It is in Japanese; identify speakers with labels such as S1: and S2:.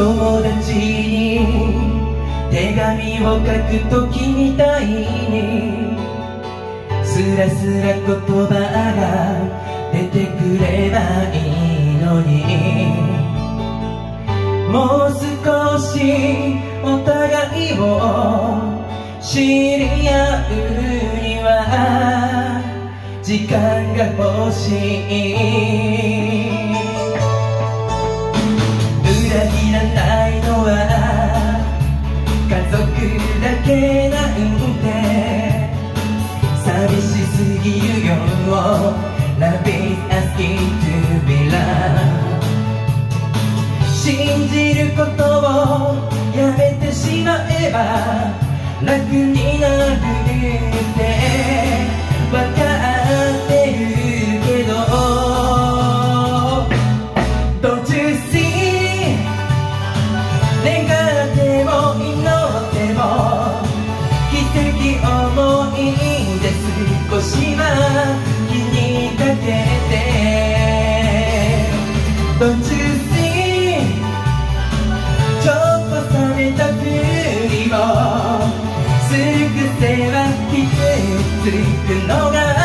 S1: 友達に手紙を書くときみたいにスラスラ言葉が出てくればいいのに。もう少しお互いを知り合うには時間が欲しい。寂しすぎるよ Love is asking to be loved 信じることをやめてしまえば楽になるって Don't you see ちょっと冷めた冬にもする癖は傷つくのが